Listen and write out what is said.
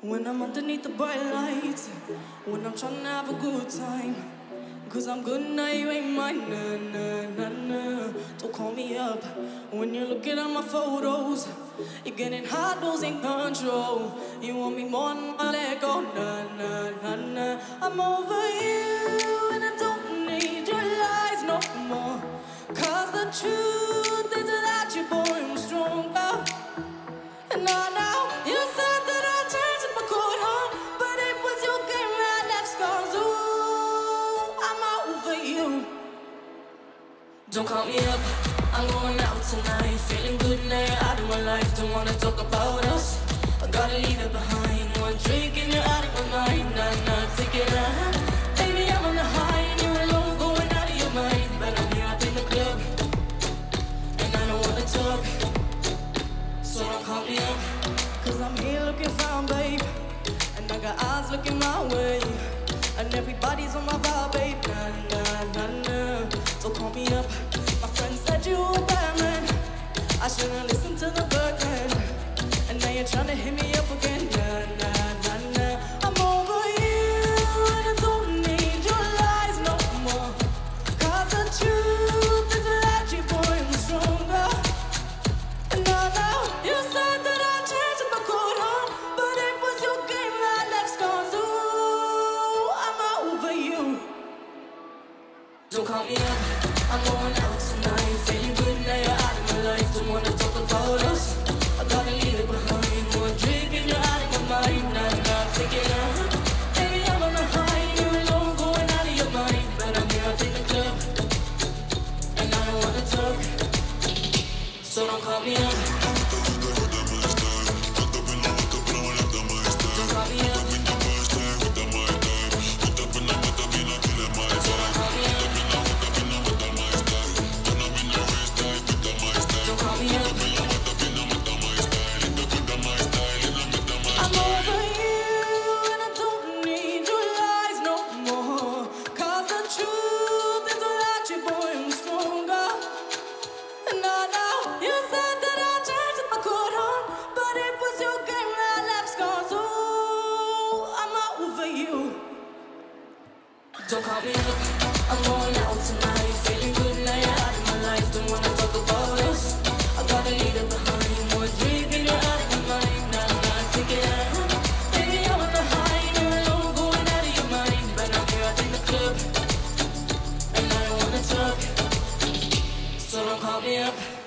When I'm underneath the bright lights, when I'm trying to have a good time. Cause I'm good now, you ain't mine. Nah, nah, nah, nah. Don't call me up when you're looking at my photos. You're getting hot, losing control. You want me more than I let go. Oh, nah, nah, nah, nah. I'm over you and I don't need your lies no more. Cause the truth Don't call me up, I'm going out tonight. Feeling good now, out of my life. Don't wanna talk about us. I gotta leave it behind. One drink and you're out of my mind. Nah, nah, take it out. Baby, I'm on the high and you're alone, going out of your mind. But I'm here up in the club, and I don't wanna talk. So don't call me up Cause I'm here looking fine, babe And I got eyes looking my way And everybody's on my vibe, So call me up My friend said you were bad man I should've listened to the Birdman And now you're trying to hit me up again Don't call me up, I'm going out tonight. Don't call me up. I'm going out tonight. Feeling good now you're out of my life. Don't wanna talk about us. I gotta behind. Out of mind? Out Baby, I'm on high. Going out of your mind. In the club. And I don't wanna talk. So don't call me up.